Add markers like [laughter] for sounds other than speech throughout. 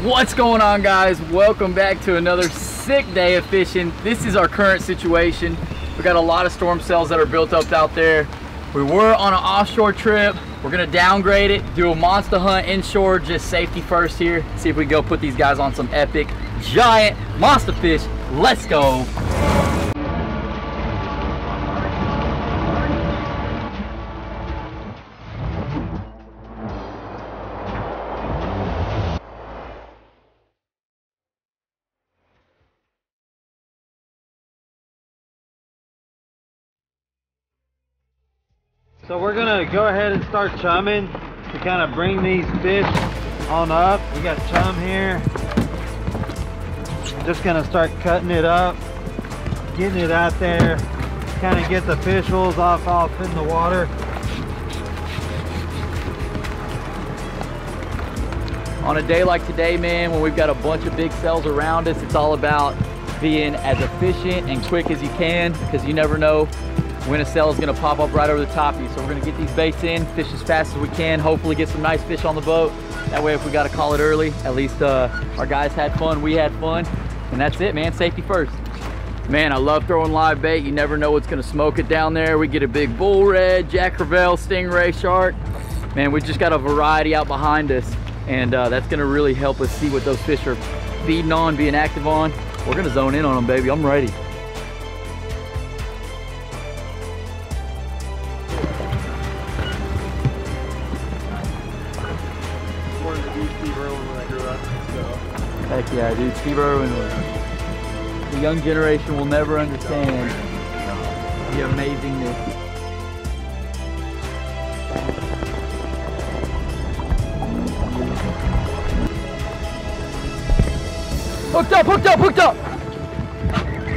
What's going on guys? Welcome back to another sick day of fishing. This is our current situation. We got a lot of storm cells that are built up out there. We were on an offshore trip. We're gonna downgrade it, do a monster hunt inshore, just safety first here. See if we go put these guys on some epic, giant monster fish. Let's go. So we're gonna go ahead and start chumming to kind of bring these fish on up. We got chum here. Just gonna start cutting it up, getting it out there, kind of get the fish holes off off in the water. On a day like today, man, when we've got a bunch of big cells around us, it's all about being as efficient and quick as you can because you never know when a cell is gonna pop up right over the top of you. So we're gonna get these baits in, fish as fast as we can, hopefully get some nice fish on the boat. That way if we gotta call it early, at least uh, our guys had fun, we had fun, and that's it, man, safety first. Man, I love throwing live bait. You never know what's gonna smoke it down there. We get a big bull red, Jack Crevalle, stingray, shark. Man, we just got a variety out behind us, and uh, that's gonna really help us see what those fish are feeding on, being active on. We're gonna zone in on them, baby. I'm ready. Yeah, dude. Steve Irwin was. The young generation will never understand the amazingness. Hooked up, hooked up, hooked up!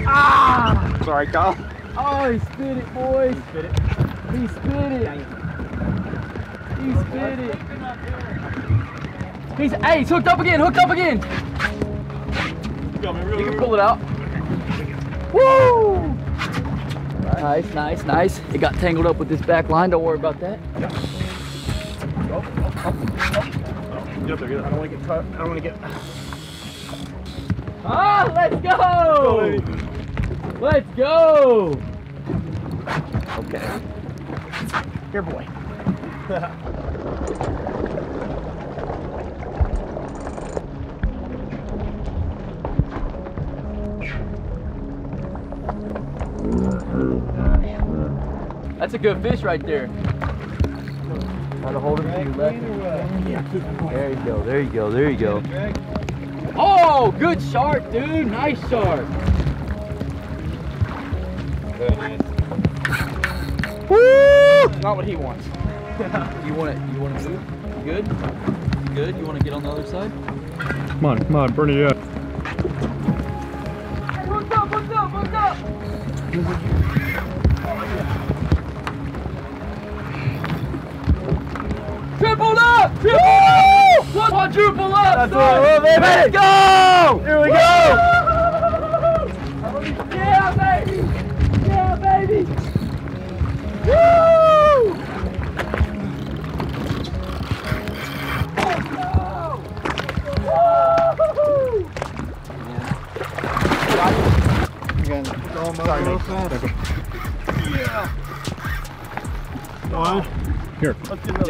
Ah! Sorry, Kyle. Oh, he spit it, boys. He spit it. He spit it. He spit it. He's, hey, he's hooked up again, hooked up again. You can pull it out. Woo! Nice, nice, nice. It got tangled up with this back line. Don't worry about that. I don't want to get cut. I don't want to get. Ah, let's go! Let's go! Okay. Here, boy. [laughs] That's a good fish right there. Try to hold it to your left. There you go, there you go, there you go. Oh, good shark, dude. Nice shark. Woo! Not what he wants. [laughs] You want it? You want to move? You good? You good? You want to get on the other side? Come on, come on, Bernie, yeah. Hooked up, hooked up, hooked up. Triple up! Triple up! Quadruple up! That's what I love, baby. Let's go! Here we go.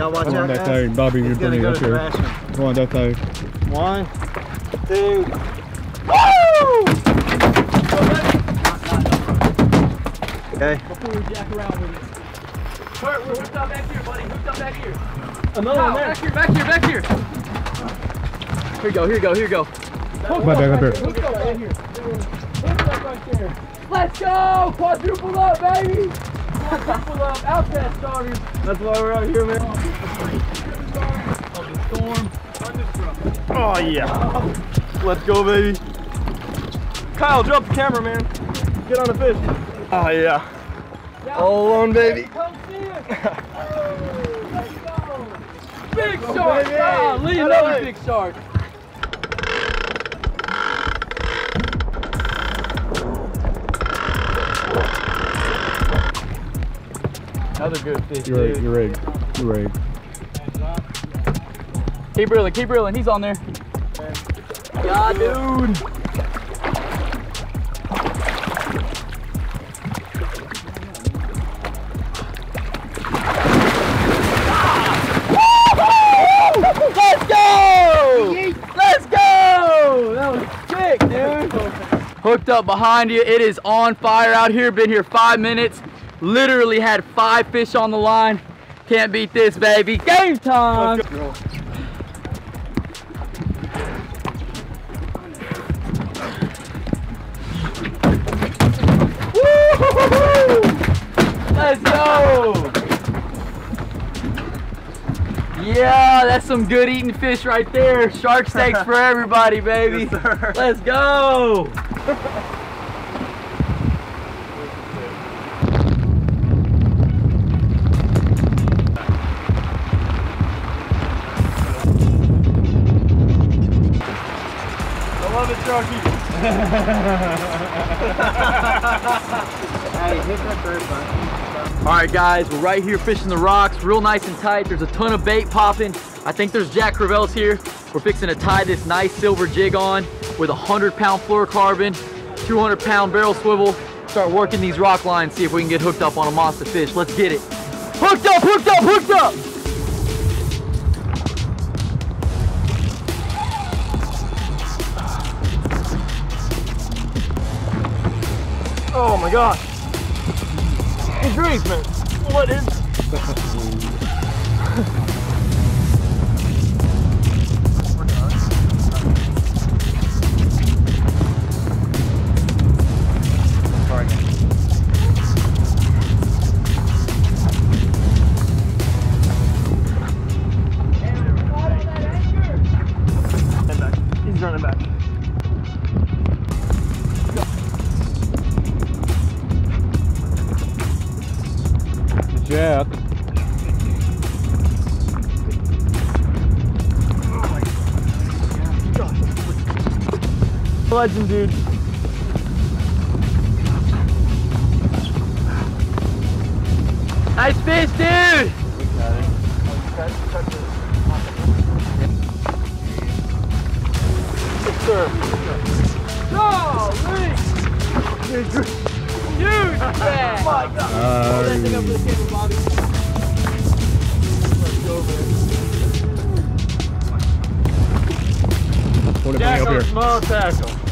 Y'all watch Come on out, that guys. side, Bobby, you're It's gonna go that's here. Come on that side. One, two, Woo! okay. Before we jack around with it. We're, we're hooked up back here, buddy. Hooked up back here. Another Wow, back here, back here, back here. Here you go, here you go, here you go. Come on, back up here. Hooked up right here. Right there. Let's go! Quadruple up, baby! Quadruple up, out starters. That's why we're out here, man. Of the storm. Oh yeah. Let's go, baby. Kyle, drop the camera, man. Get on the fish. Oh yeah. All alone, baby. Come see us. Let's [laughs] go. Big shark! Golly, All another big shark. Another good fish, You're right, you're right. You're right. Keep reeling, keep reeling. He's on there. Yeah, dude. Let's go! Let's go! That was sick, dude. Hooked up behind you. It is on fire out here. Been here five minutes. Literally had five fish on the line. Can't beat this, baby. Game time! Let's go! Yeah, that's some good eating fish right there. Shark steaks for everybody, baby. Yes, sir. Let's go! I love it, Sharky. All right, guys, we're right here fishing the rocks, real nice and tight. There's a ton of bait popping. I think there's Jack Crevalle's here. We're fixing to tie this nice silver jig on with a 100 pound fluorocarbon, 200 pound barrel swivel. Start working these rock lines, see if we can get hooked up on a monster fish. Let's get it. Hooked up, hooked up, hooked up! Oh my. Good grief, man. What is... [laughs] Legend, dude. Nice fish, dude! Yes, sir. Golly! Huge fish! My God. Hold it Jack up on small tackle.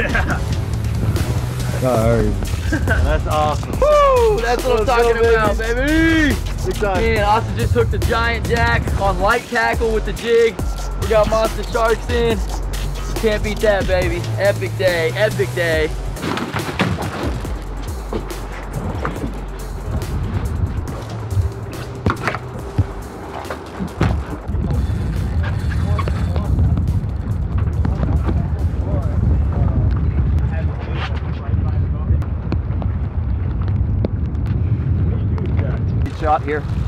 Yeah. Alright. That's awesome. woo! That's what I'm Let's go, talking about, baby! Big time. Man, Austin just hooked a giant jack on light tackle with the jig. We got monster sharks in. Can't beat that, baby. Epic day, epic day. Shot here.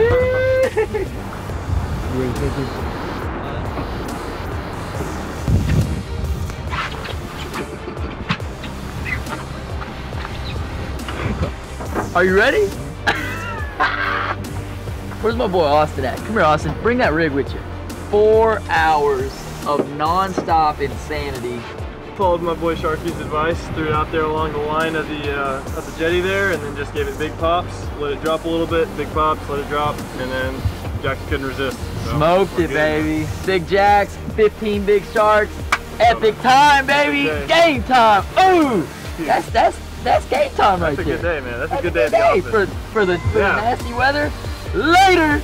[laughs] Are you ready? [laughs] Where's my boy Austin at? Come here, Austin. Bring that rig with you. Four hours of non-stop insanity. Followed my boy Sharky's advice, threw it out there along the line of the uh, of the jetty there, and then just gave it big pops. Let it drop a little bit, big pops, let it drop, and then Jack couldn't resist. So, Smoked it, good. baby. Big jacks, 15 big sharks. Epic time, baby. Good. Game time. Ooh, that's that's that's game time right there. That's a good day, man. That's, That's a good day at the for for the for Yeah. the nasty weather. Later.